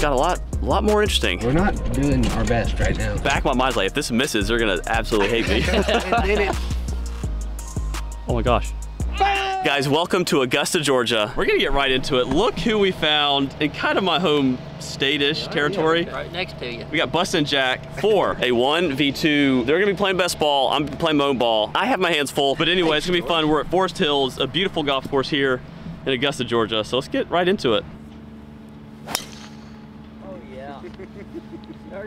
got a lot, a lot more interesting. We're not doing our best right now. Back my mind's like, if this misses, they're gonna absolutely hate me. oh my gosh. Guys, welcome to Augusta, Georgia. We're gonna get right into it. Look who we found in kind of my home state-ish territory. Right next to you. We got Busta Jack for a 1v2. They're gonna be playing best ball. I'm playing my own ball. I have my hands full, but anyway, it's gonna be fun. We're at Forest Hills, a beautiful golf course here in Augusta, Georgia. So let's get right into it. Oh yeah.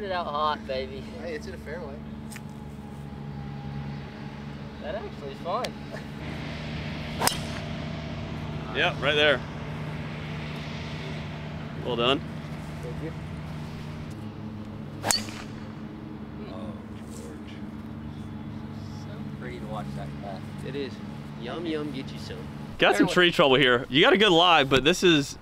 Started out hot, baby. Hey, it's in a fairway. That actually is fun. Yep, right there. Well done. Thank you. Oh, so pretty to watch that path. It is. Yum yum, get you some. Got some tree trouble here. You got a good lie, but this is,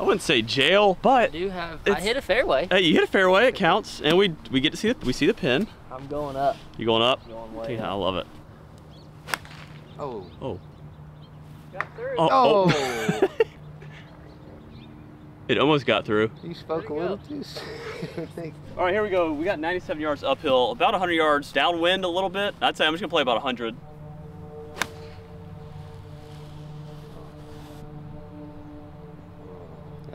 I wouldn't say jail, I but do have. I hit a fairway. hey, you hit a fairway, it counts, and we we get to see the, we see the pin. I'm going up. You going up? Going way. Yeah, I love it. Oh. Oh, Got through. oh, Oh. oh. it almost got through. You spoke a Where'd little too soon. All right, here we go. We got 97 yards uphill, about 100 yards downwind a little bit. I'd say I'm just gonna play about 100.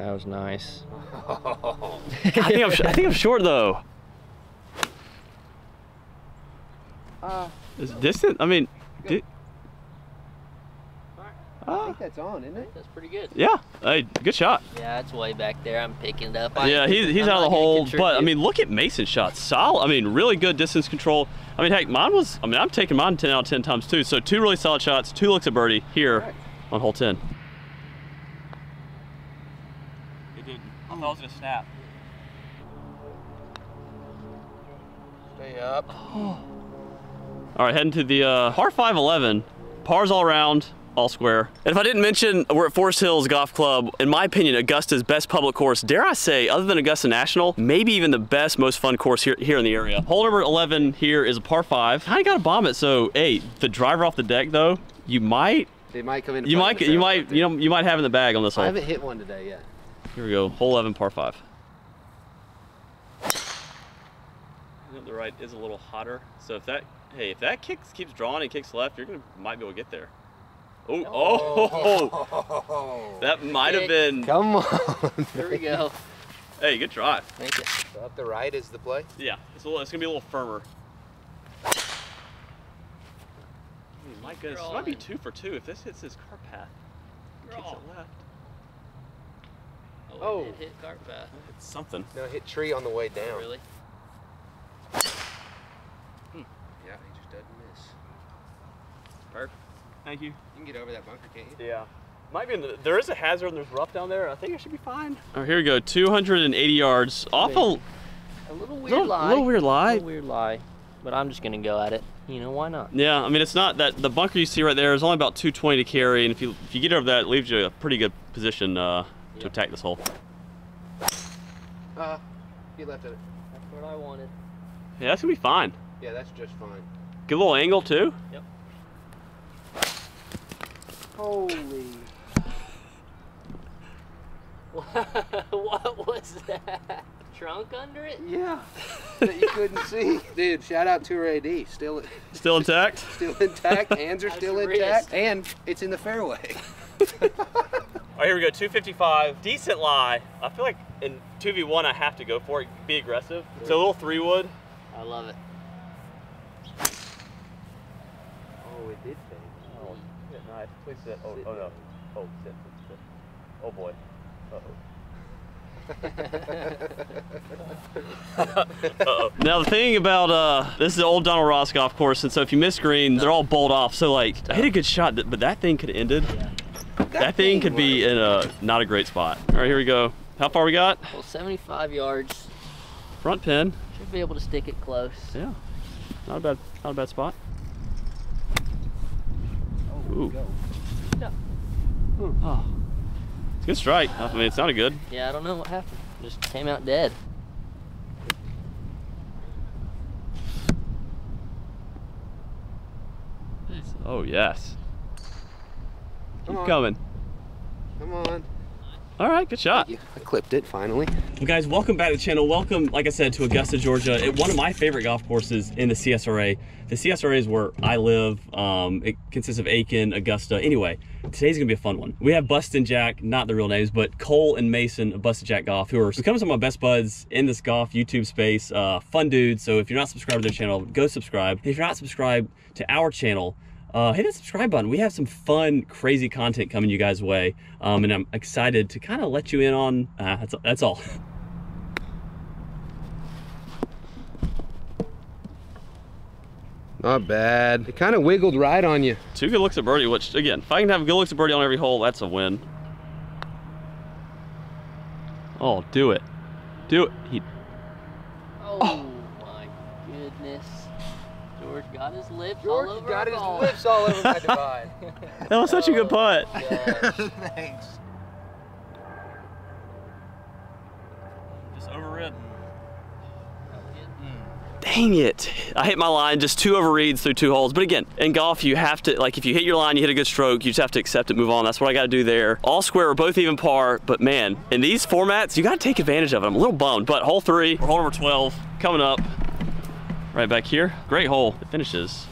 That was nice. I think I'm sh- I think I'm short though. Uh, Is it distant? I mean, di- I uh, think that's on, isn't it? That's pretty good. yeah. Hey, good shot. Yeah, it's way back there. I'm picking it up. I- Yeah, he's, he's I'm out of the not gonna hole, but I mean, look at Mason's shots. Solid. I mean, really good distance control. I mean, heck, mine was. I mean, I'm taking mine 10 out of 10 times too. So two really solid shots, two looks at birdie here Correct. on hole 10. It did. I it was gonna snap. Stay up. All right, heading to the uh, par 5 11. Pars all around, all square. And if I didn't mention, we're at Forest Hills Golf Club. In my opinion, Augusta's best public course. Dare I say, other than Augusta National, maybe even the best, most fun course here, here in the area. Hole number 11 here is a par 5. Kind of got to bomb it. So, hey, the driver off the deck though, you might, They might come in. you might, you might, you know, you might have in the bag on this hole. I haven't hit one today yet. Here we go. Hole 11, par 5. The right is a little hotter, so if that hey if that kicks keeps drawing and kicks left, you're gonna might be able to get there. Oh oh, Oh. that might have been. Come on. There we go. Hey, good drive. Thank you. So up the right is the play. Yeah, it's a little, it's gonna be a little firmer. I my goodness, this might be two for two if this hits this car path. Kicks Draw. it left. Oh, Oh. it did hit cart path. It's something. No, hit tree on the way down. Really? Yeah, he just doesn't miss. Perfect. Thank you. You can get over that bunker, can't you? Yeah. Might be in the, there is a hazard and there's rough down there. I think I should be fine. All right, here we go. 280 yards. Awful. A little weird Little, lie. little weird lie. A lie. little weird lie. But I'm just gonna go at it. You know why not? Yeah, I mean it's not that the bunker you see right there is only about 220 to carry, and if you if you get over that, it leaves you a pretty good position uh, to attack this hole. Uh, he left it. That's what I wanted. Yeah, that's gonna be fine. Yeah, that's just fine. Good little angle too. Yep. Holy. what was that? Trunk under it? Yeah. that you couldn't see. Dude, shout out to our AD. Still, Still intact. still intact. Hands are still intact, and it's in the fairway. All right, here we go. 255. Decent lie. I feel like in 2v1 I have to go for it. Be aggressive. It's a little three wood. I love it. Oh, it did fade. Oh, nice. Please sit. Oh, oh no. Oh, sit, sit, sit. Oh boy. Uh oh. Uh-oh. Now the thing about uh, this is the old Donald Ross golf course, and so if you miss green, they're all bowled off. So like, I hit a good shot, but that thing could have ended. That, thing could be in a not a great spot. All right, here we go. How far we got? Well, 75 yards. Front pin. Should be able to stick it close. Yeah, not a bad, not a bad spot. Oh, Ooh. Yeah. Oh, it's a good strike. I mean, it sounded good. Yeah, I don't know what happened. Just came out dead. Oh yes. Come Keep on. coming. Come on. All right, good shot. I clipped it finally. Well, guys, welcome back to the channel. Welcome, like I said, to Augusta, Georgia. It, one of my favorite golf courses in the CSRA. The CSRA is where I live. Um, it consists of Aiken, Augusta. Anyway, today's gonna be a fun one. We have Busta Jack, not the real names, but Cole and Mason of Busta Jack Golf, who are becoming some of my best buds in this golf YouTube space. Uh, fun dudes. So if you're not subscribed to their channel, go subscribe. If you're not subscribed to our channel, uh, hit that subscribe button. We have some fun, crazy content coming you guys' way, um, and I'm excited to kind of let you in on. Uh, that's that's all. Not bad. It kind of wiggled right on you. Two good looks at birdie, which again, if I can have good looks at birdie on every hole, that's a win. Oh, do it, do it. He, Oh, my goodness. George got his lips George all over got his ball. lips all over my divide. that was such a good oh, putt. Gosh. Thanks. Just overrid. Dang it. I hit my line, just two overreads through two holes. But again, in golf, you have to, like, if you hit your line, you hit a good stroke, you just have to accept it, move on. That's what I got to do there. All square, we're both even par. But man, in these formats, you got to take advantage of it. I'm a little bummed. But hole three, or hole number 12, coming up right back here. Great hole. It finishes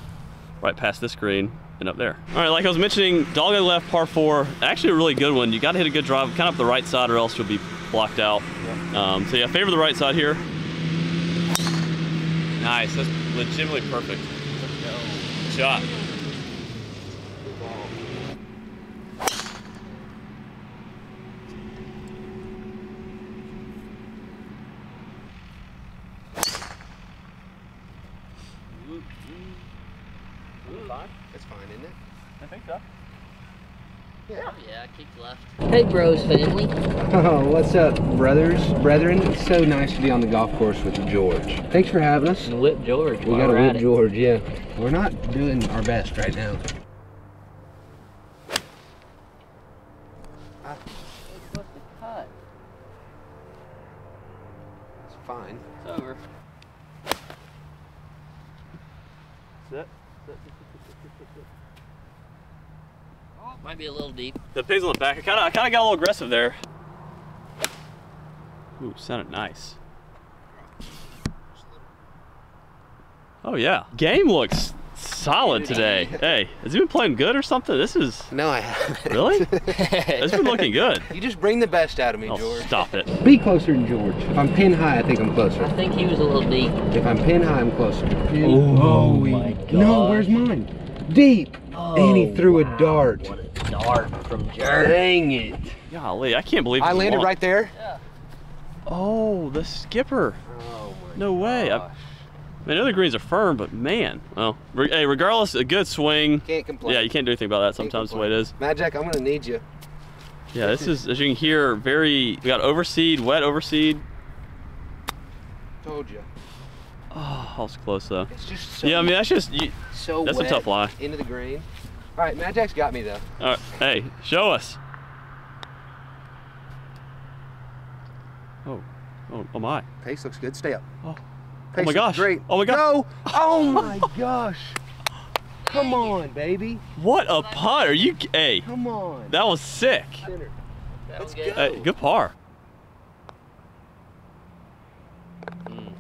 right past this green and up there. All right, like I was mentioning, dog left par four, actually a really good one. You got to hit a good drive, kind of up the right side or else you'll be blocked out. Um, so yeah, favor the right side here. Nice, that's legitimately perfect. Shot. That's fine, isn't it? I think so. Oh, yeah, I kicked left. Hey, bros family. Oh, what's up, brothers, brethren? It's so nice to be on the golf course with George. Thanks for having us. And whip George. We got to we're whip it. George, yeah. We're not doing our best right now. It's supposed to cut. It's fine. It's over. Sit. Might be a little deep. The pig's on the back. I kind of, I kind of got a little aggressive there. Ooh, sounded nice. Oh yeah, game looks solid today. Hey, has he been playing good or something? This is No, I haven't. really. it's been looking good. You just bring the best out of me, Oh, George. stop it. Be closer than George. If I'm pin high, I think I'm closer. I think he was a little deep. If I'm pin high, I'm closer. Oh, oh my god. No, where's mine? Deep. and he threw a dart. What a dart from Jared. Dang it. Golly, I can't believe I landed long. right there. Oh, the skipper. Oh my No way. I. I know the greens are firm, but man. Well, re- hey, regardless, a good swing. Can't complain. Yeah, you can't do anything about that. Sometimes the way it is. complain. Mad Jack, I'm gonna need you. Yeah, this is as you can hear, very. We got overseed, wet overseed. Told you. Oh, I was close though. It's just so, Yeah, I mean that's just. You, so that's a tough lie. Into the green. All right, Mad Jack's got me though. all right, hey, show us. Oh, oh, oh my. Pace looks good. Stay up. Oh. Pace my gosh. Great. Oh my God. Go. Oh my gosh. Come on, baby. What a putt! Are you? Hey, Come on. that was sick. Center. That Let's good. go. Hey, good par.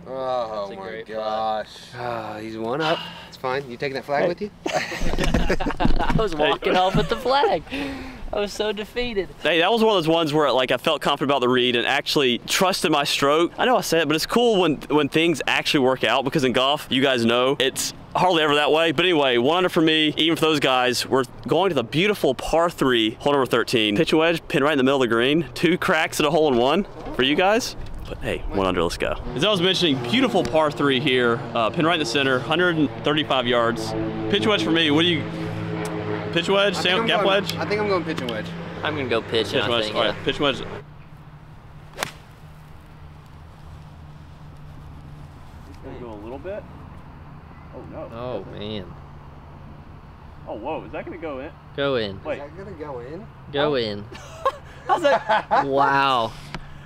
Oh my gosh. Ah, he's one up. It's fine. You taking that flag Hey. with you? I was walking off with the flag. I was so defeated. Hey, that was one of those ones where like I felt confident about the read and actually trusted my stroke. I know I said it, but it's cool when when things actually work out because in golf, you guys know it's hardly ever that way. But anyway, one under for me, even for those guys. We're going to the beautiful par three, hole number 13. Pitch and wedge, pin right in the middle of the green. Two cracks at a hole in one for you guys. But hey, one under, let's go. As I was mentioning, beautiful par three here. Uh, pin right in the center, 135 yards. Pitch wedge for me. What do you? Pitch wedge, I think sand, I'm gap going- wedge. I think I'm going pitch and wedge. I'm gonna go pitch, Pitch I wedge. think. All yeah. right, pitch wedge. Go a little bit. Oh no. Oh man, Oh whoa, is that gonna go in? go in, Wait, Is that gonna go in? go in. how's that? Wow,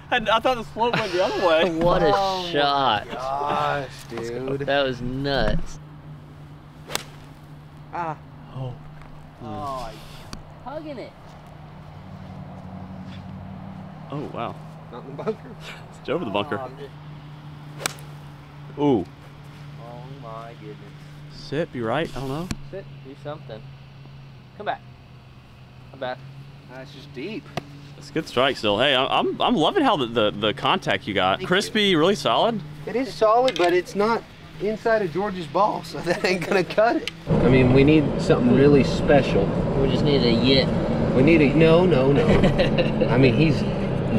I, I thought the slope went the other way. what a Oh shot! Gosh, dude. That was nuts. Ah. Oh. Oh, Hugging it. Oh, wow. Not in the bunker. It's over the bunker. Oh, I'm just- Ooh. oh my goodness. Sit, be right. I don't know. Sit, do something. Come back. Come back. That's just deep. It's a good strike still. Hey, I- I'm, I'm loving how the, the, the contact you got. Thank Crispy, really solid. It is solid, but it's not inside of George's ball, so that ain't gonna cut it. I mean, we need something really special. We just need a yip. We need a no, no, no. I mean, he's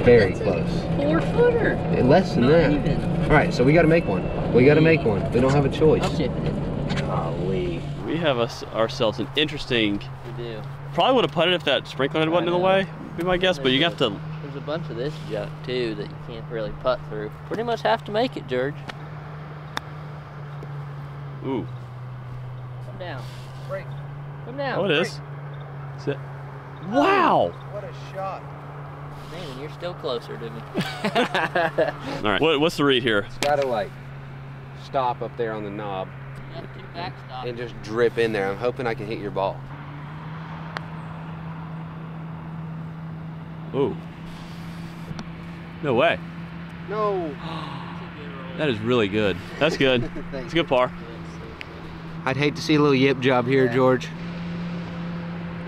very close. Four footer. Less than Not that. even. All right, so we got to make one. We got to make one. We don't have a choice. I'm chipping it. Golly. We have us, ourselves an interesting. We do. Probably would have putted it if that sprinkler head wasn't in the way. Be my guess, but you got to. There's a bunch of this junk too that you can't really putt through. Pretty much have to make it, George. Ooh. Come down. Break. Come down. Oh, it is. Sit. Wow. What a shot. Man, you're still closer to me. All right. What, what's the read here? It's got to like stop up there on the knob You have to backstop. and just drip in there. I'm hoping I can hit your ball. Ooh. No way. No. That is really good. That's good. It's a good par. I'd hate to see a little yip job here, Yeah. George.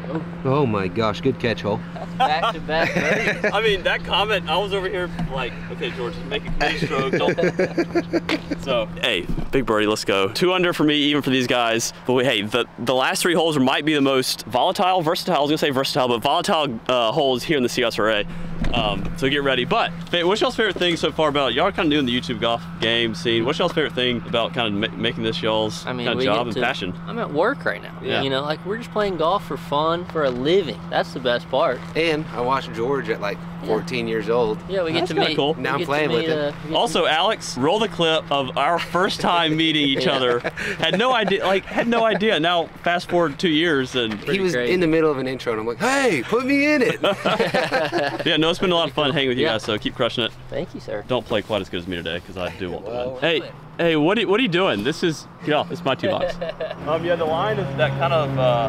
Oh. Oh my gosh, good catch hole. Back to back birdies. I mean, that comment, I was over here like, okay, George, make a committee stroke. Don't. so, hey, big birdie, let's go. Two under for me, even for these guys. But wait, hey, the, the last three holes might be the most volatile, versatile, I was gonna say versatile, but volatile uh, holes here in the CSRA. Um, so get ready. But what's y'all's favorite thing so far about y'all kind of new in the YouTube golf game scene? What's y'all's favorite thing about kind of ma- making this y'all's I mean, kind of get job and to- passion? I'm at work right now. Yeah. You know, like we're just playing golf for fun, for a living. That's the best part. And I watched George at like 14 years old. Yeah, we get That's to meet. cool. we Now I'm playing with meet, him. uh, we Also, Alex, roll the clip of our first time meeting each Yeah. other. Had no idea, like, had no idea. Now, fast forward two years, and He was crazy. in the middle of an intro, and I'm like, "Hey, put me in it." yeah, no, it's been a lot of fun hanging with you Yeah. guys. So keep crushing it. Thank you, sir. Don't play quite as good as me today, because I do want to win. Hey, hey, what are you, what are you doing? This is yeah. It's my two box. um, yeah, the line is that kind of uh,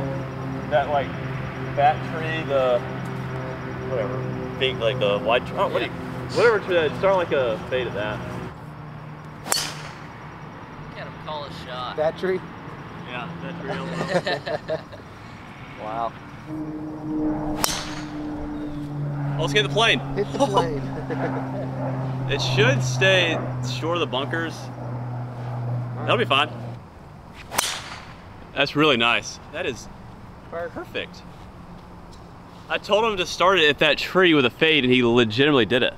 that like fat tree, the whatever, think like a white. Oh, what do you, whatever tree. that- Start like a fade at that. Got him call a shot. that tree. Yeah, that tree. wow. Let's get the plane. Hit the plane. It should stay short of the bunkers. That'll be fine. That's really nice. That is perfect. I told him to start it at that tree with a fade, and he legitimately did it.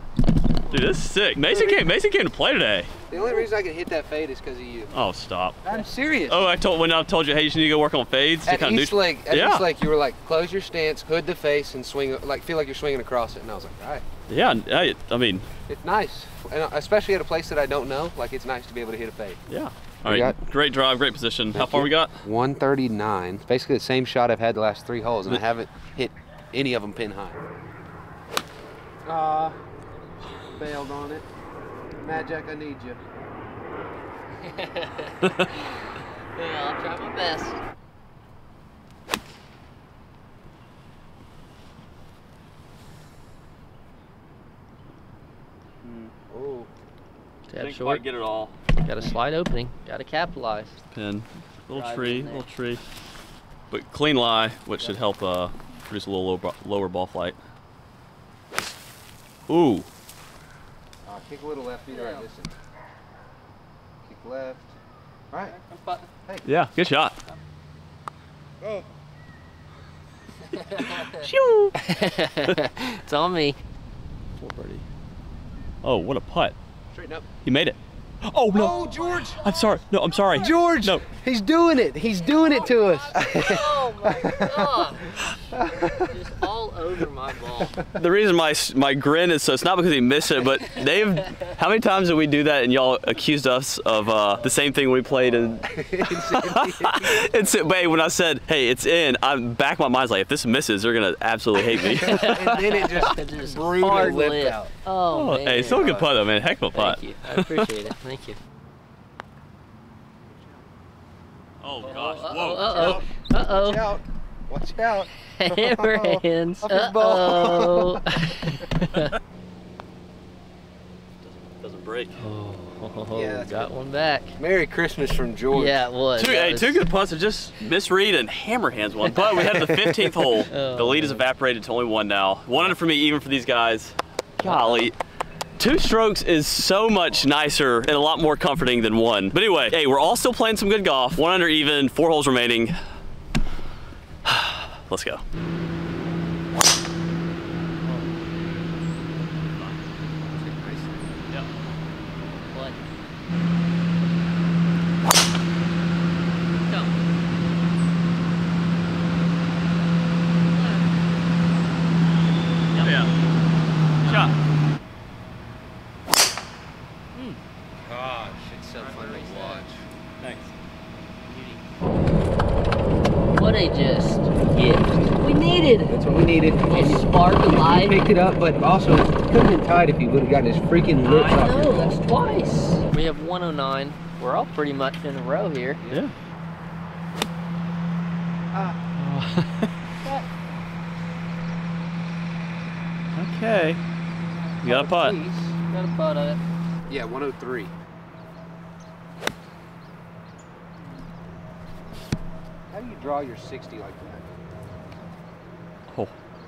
Dude, this is sick. Mason came. Mason came to play today. the only reason I can hit that fade is because of you. Oh, stop. I'm serious. Oh, I told when I told you, hey, you need to go work on fades to At kind of East do. Lake, at Yeah. East Lake, you were like, close your stance, hood the face, and swing, like feel like you're swinging across it. And I was like, all right, Yeah, I, I mean, it's nice, and uh, especially at a place that I don't know. Like it's nice to be able to hit a fade. yeah. All We right, got- great drive, great position. How far you. we got? 139. Basically the same shot I've had the last three holes, and I haven't hit any of them pin high. Ah, bailed on it. Magic, I need you. Yeah, I'll try my best. Oh, Tab Didn't short. quite get it all. Got a slight opening. Got to capitalize. Pin. Little Drive tree, little tree. But clean lie, which should help uh, produce a little lower, lower ball flight. Ooh. Ah, kick a little left, either right Yeah. Kick left. All right. Yeah, good shot. Oh. Shoo. it's on me. Four birdie. Oh, what a putt. Straighten up. He made it. Oh, no. Oh, George. I'm sorry. No, I'm sorry. George. No. He's doing it. He's doing it to us. Oh my god! Just all over my ball. The reason my my grin is so it's not because he missed it, but they've how many times did we do that and y'all accused us of uh, the same thing we played in it's but hey, when I said hey it's in I'm back my mind's like if this misses they're gonna absolutely hate me. and then it just, It just brutal hard lipped lip. out. Oh, Oh, man. hey, still a good putt though, man. Heck of a putt. Thank you. I appreciate it. Thank you. Oh gosh. Whoa! Uh Whoa. oh. Uh oh. Watch out. Watch out. Hammer hands. Off his Uh oh. break. Oh, Yeah, got good. one back. Merry Christmas from George. Yeah, it was. Two, hey, was- two good putts are just misread and hammer hands one. But we have the 15th hole. Oh, the lead has evaporated to only one now. One under for me, even for these guys. Golly. Two strokes is so much nicer and a lot more comforting than one. But anyway, hey, we're all still playing some good golf. One under even, four holes remaining. Let's go. What? Go. Yeah. Shot. Gosh, it's so fun to watch. Thanks. What a just gift. We needed That's what we needed. a And you, spark of you life. picked it up, but also it could have been tied if you would have gotten his freaking lips I off your know, ball. that's twice. We have 109. We're all pretty much in a row here. Yeah. Okay. You got a putt. Got a putt of it. Yeah, 103. How do you draw your 60 like that?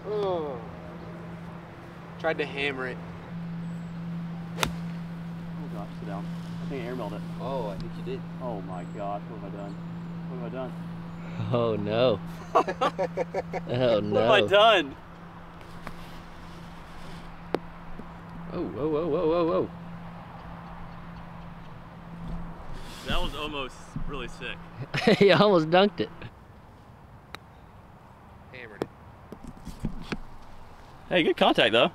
Oh. Tried to hammer it. Oh gosh, sit down. I think I airmailed it. Oh, I think you did. Oh my gosh, what have I done? What have I done? Oh no. Oh no. What have I done? Oh, whoa, whoa, whoa, whoa, whoa. That was almost really sick. he almost dunked it. Hammered it. Hey, good contact though.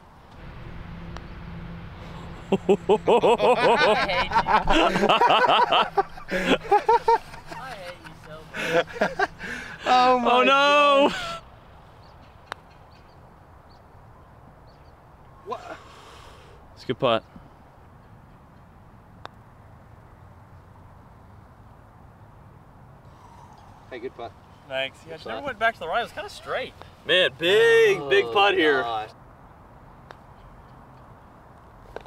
I hate you so much. Oh my oh no! What? It's a good putt. Hey, good putt. Thanks. Yeah, she never went back to the right. It was kind of straight. Man, big, oh, big Oh, putt here. Gosh.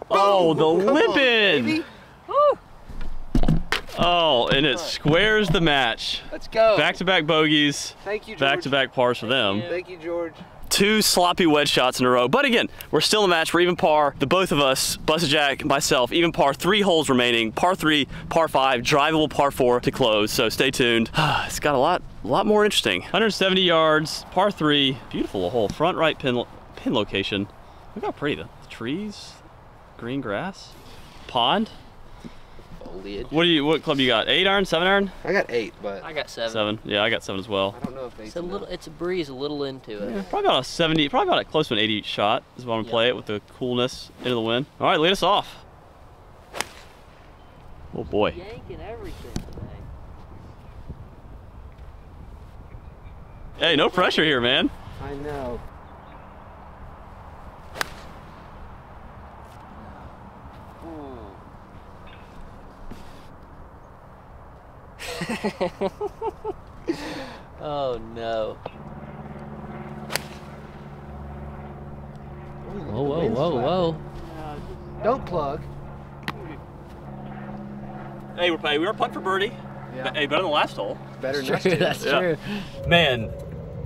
Oh, oh, the Come on, lip baby. Oh, and it squares the match. Let's go. Back to back bogeys, Thank you, George. back to back pars for them. Thank you, George. Two sloppy wedge shots in a row. But again, we're still in a match. We're even par. The both of us, Busta Jack, myself, even par. Three holes remaining. Par three, par five, drivable par four to close. So stay tuned. it's got a lot, a lot more interesting. 170 yards, par three. Beautiful hole. Front right pin, pin location. Look how pretty the trees, green grass, pond. Foliage. What do you? What club you got? Eight iron, seven iron, I got eight, but I got seven. seven. Yeah, I got seven as well. I don't know if eight's It's a little. It's a breeze a little into it. Yeah, Probably about a 70, probably about a close to an 80 shot is what I'm gonna Yeah. play it with the coolness into the wind. All right, lead us off. Oh boy. Yanking everything today. Hey, no pressure here, man. I know. Oh no. Whoa, whoa, whoa, swept. whoa. Don't plug. Hey, we're playing. We were putt for birdie. Yeah. Hey, better than the last hole. Better True, next year. that's Yeah. true. Man,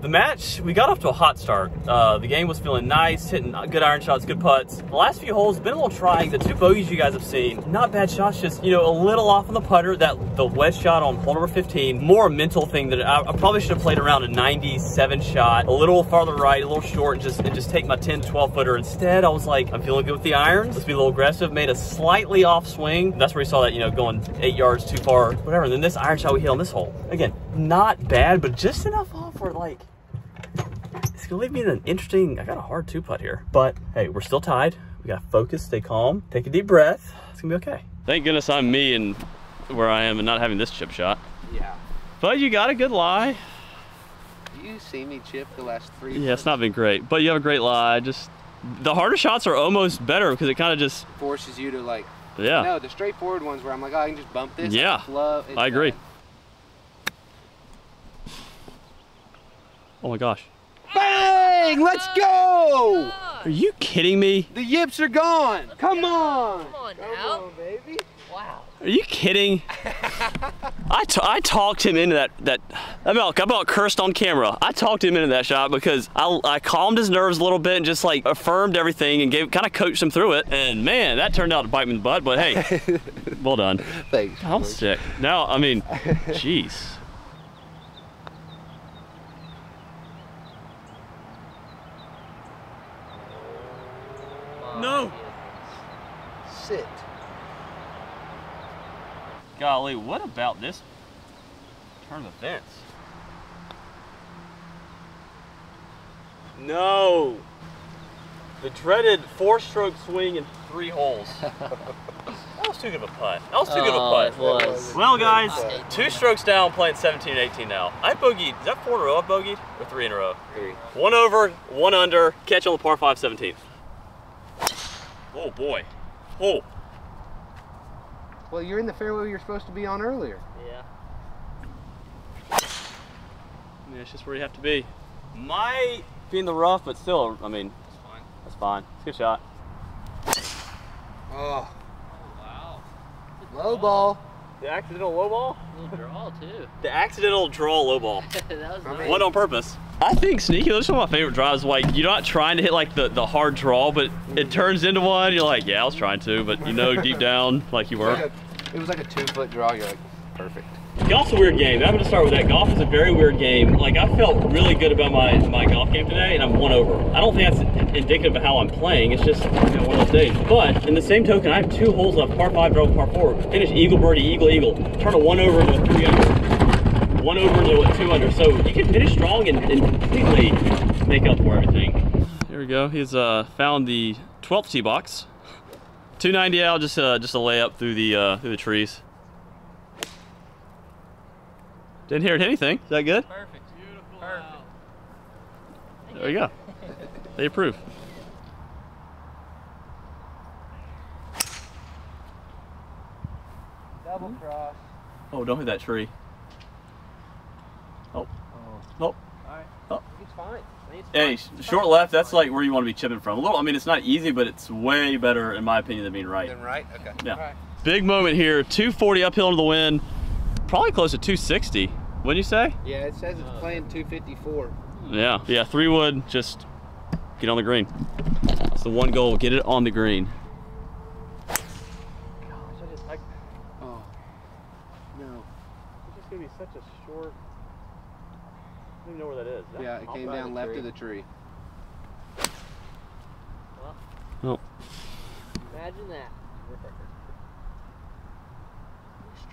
the match, we got off to a hot start. Uh, the game was feeling nice, hitting good iron shots, good putts. The last few holes been a little trying. The two bogeys you guys have seen, not bad shots, just, you know, a little off on the putter. That The wedge shot on hole number 15, more mental thing that I, I probably should have played around a 97 shot, a little farther right, a little short, and just, and just take my 10, 12 footer. Instead, I was like, I'm feeling good with the irons. Let's be a little aggressive. Made a slightly off swing. That's where you saw that, you know, going eight yards too far, whatever. And then this iron shot we hit on this hole. Again, not bad, but just enough off where like, it's gonna leave me in an interesting, I got a hard two putt here. But hey, we're still tied. We gotta focus, stay calm, take a deep breath. It's gonna be okay. Thank goodness I'm me and where I am and not having this chip shot. Yeah. But you got a good lie. You see me chip the last three. Yeah, it's not been great, but you have a great lie. Just the harder shots are almost better because it kind of just, forces you to like. yeah. No, the straightforward ones where I'm like, oh, I can just bump this. Yeah. Love. I agree. Oh my gosh. Bang! Let's oh, go! Are you kidding me? The yips are gone. Come on. Come on Come on, baby. Wow. Are you kidding? I, t- I talked him into that that I about I about cursed on camera. I talked him into that shot because I, I calmed his nerves a little bit and just like affirmed everything and gave kind of coached him through it. And man, that turned out to bite me in the butt. But hey, well done. Thanks. I'm sick. Now I mean, jeez. No. Sit. Golly, what about this turn of events? No. The dreaded four-stroke swing in three holes. that was too good of a putt. That was too good of a Oh, putt. it was. Well, guys, two strokes down, playing 17 and 18 now. I bogeyed. Is that four in a row? I bogeyed or three in a row? Three. One over, one under. Catch on the par five, 17th. Oh boy. Oh. Well, you're in the fairway you're supposed to be on earlier. Yeah. Yeah, it's just where you have to be. Might be in the rough, but still, I mean, that's fine. That's fine. It's a good shot. Oh, oh Wow. low ball. The accidental low ball? Draw too. The accidental draw low ball. that was nice. One on purpose. I think sneaky. Those are one of my favorite drives. Like you're not trying to hit like the, the hard draw, but it turns into one. You're like, yeah, I was trying to, but you know deep down like you It was were. like a- It was like a two foot draw. You're like, perfect. Golf's a weird game. I'm going to start with that. Golf is a very weird game. Like I felt really good about my my golf game today, and I'm one over. I don't think that's indicative of how I'm playing. It's just you know, one of those days. But in the same token, I have two holes left: par five, draw, par four. Finish eagle, birdie, eagle, eagle. Turn a one over into a three under. One over into a two under. So you can finish strong and, and completely make up for everything. Here we go. He's uh, found the 12th tee box. 290 out, just uh, just a layup through the uh, through the trees. Didn't hear it hit anything. Is that good? Perfect. Beautiful. Perfect. There you go. They approve. Double cross. Oh, don't hit that tree. Oh. Oh. oh. It's oh. fine. Hey, sh- short left, that's like where you want to be chipping from. A little, I mean, it's not easy, but it's way better, in my opinion, than being right. Then right? Okay. Yeah. All right. Big moment here. 240 uphill into the wind. Probably close to 260. Wouldn't you say? Yeah, it says it's playing 254. Yeah. Yeah, three wood, just get on the green. That's the one goal, get it on the green. Oh. No. It's just gonna be such a short. I don't even know where that is. Yeah, it came down left of the tree. Oh. Imagine that.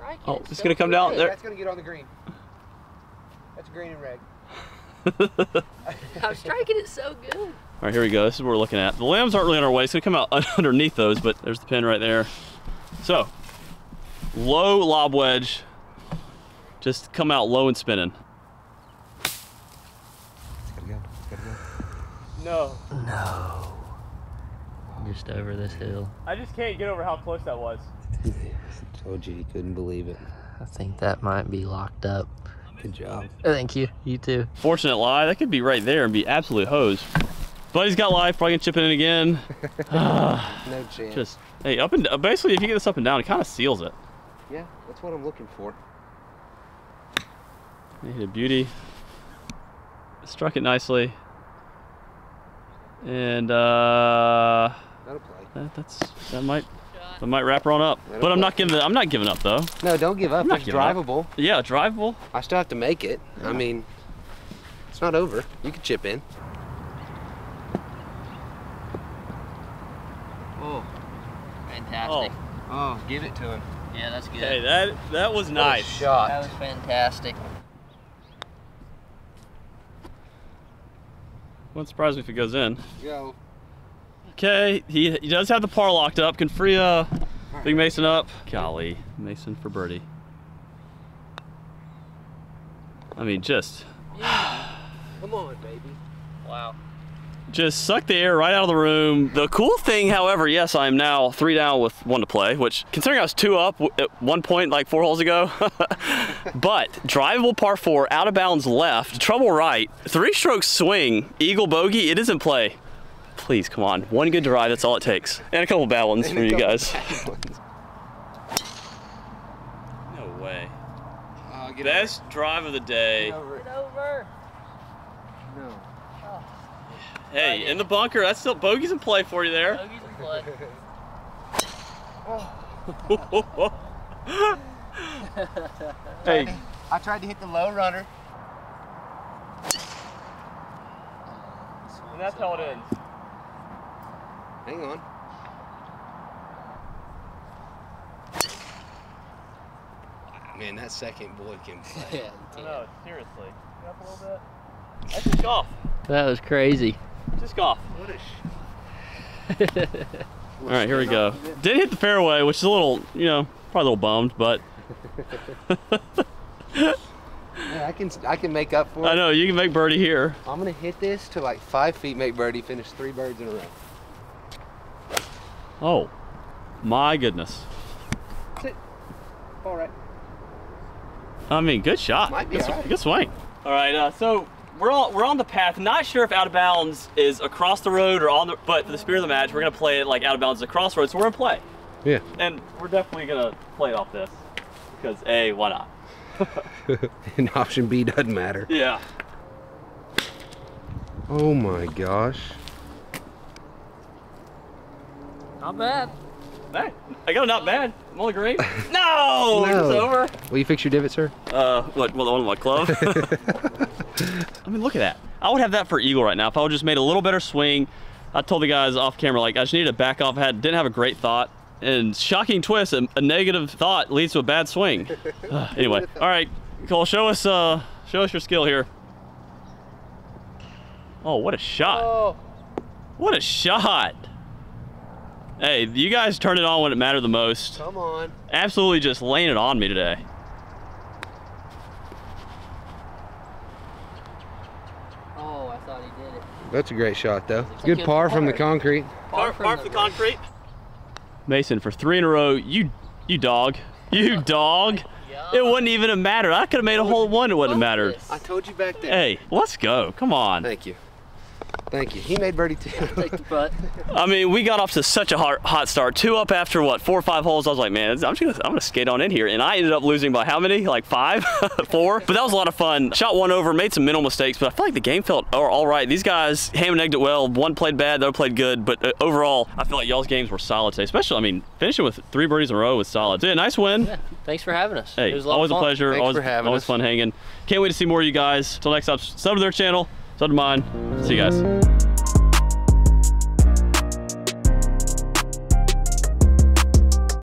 You're striking Oh, it's gonna come down good. there. That's gonna get on the green. That's green and red. I'm striking it so good. All right, here we go. This is what we're looking at. The limbs aren't really on our way. It's gonna come out underneath those, but there's the pin right there. So, low lob wedge. Just come out low and spinning. It's gotta go. It's gotta No, No. Just over this hill. I just can't get over how close that was. Go. Told you you couldn't believe it. I think that might be locked up. Good job. Thank you. You too. Fortunate lie, that could be right there and be absolute hose. But he's got life, probably gonna chip it in again. No chance. Just, hey, up and basically if you get this up and down, it kind of seals it. yeah, that's what I'm looking for. He hit a beauty. Struck it nicely. And uh, That'll play. that, that's that might that might wrap her on up. But I'm not giving I'm not giving up though. No, don't give up. I'm not It's giving up. drivable. Yeah, drivable. I still have to make it. I mean, it's not over. You can chip in. Oh, Fantastic. Oh. oh, give it to him. Yeah, that's good. Hey, that that was nice. shot. That was fantastic. Wouldn't surprise me if it goes in. Go. Okay, he, he does have the par locked up. Can free uh Big Mason up. Golly, Mason for birdie. I mean, just Come on, baby. Wow. just suck the air right out of the room. The cool thing, however, yes, I am now three down with one to play, which considering I was two up at one point like four holes ago, but drivable par four, out of bounds left, trouble right, three stroke swing, eagle bogey, it is in play. Please, come on. One good drive, that's all it takes. And a couple bad ones And for you guys. No way. Oh, get Best drive of the day. over. Get over. No. Hey, in the bunker, that's still bogeys in play for you there. Bogeys in play. hey, I tried to hit the low runner. and that's how it ends. Hang on. Man, that second boy can play. Yeah, No, seriously. Up a little bit. That's just golf. That was crazy. Just golf. What a All right, here we go. Did hit the fairway, which is a little, you know, probably a little bummed, but Yeah, I can I can make up for it. I know you can make birdie here. I'm gonna hit this to like five feet, make birdie, finish three birds in a row. Oh, my goodness. All right. I mean, good shot. Might be good, all right. good swing. All right, uh, so we're on we're on the path. Not sure if out of bounds is across the road or on the, but for the spirit of the match, we're gonna play it like out of bounds is across the road. So we're gonna play, Yeah. and we're definitely gonna play it off this because a why not? and option B doesn't matter. Yeah. Oh my gosh. Not bad. Hey, I got a not bad. I'm only great. No, No. it's over. Will you fix your divot, sir? Uh, what? Well, the one with my club. I mean, look at that. I would have that for eagle right now if I would just made a little better swing. I told the guys off camera like I just needed to back off. I had didn't have a great thought. And shocking twist, a, a negative thought leads to a bad swing. Uh, anyway, all right, Cole, show us uh, show us your skill here. Oh, what a shot! Oh. What a shot! Hey, you guys turned it on when it mattered the most. Come on. Absolutely just laying it on me today. Oh, I thought he did it. That's a great shot, though. It's Good good par from the concrete. Par, from par the the concrete. Mason for three in a row. You, you dog. You dog. Yeah. It wouldn't even have mattered. I could have made a whole one. It wouldn't have mattered. I told you back there. Hey, let's go. Come on. Thank you. Thank you. He made birdie too. Take the putt. I mean, we got off to such a hot, hot start. Two up after what, four or five holes. I was like, man, I'm just gonna, I'm gonna skate on in here. And I ended up losing by how many? Like five, four. But that was a lot of fun. Shot one over, made some minimal mistakes, but I feel like the game felt all all right. These guys ham and egged it well. One played bad, the other played good. But uh, overall, I feel like y'all's games were solid today. Especially, I mean, finishing with three birdies in a row was solid. So, yeah, nice win. Yeah. Thanks for having us. Hey, it was a lot always of a pleasure. Thanks always, for having always us. fun hanging. Can't wait to see more of you guys. Till next up, sub to their channel, so, don't. See you guys.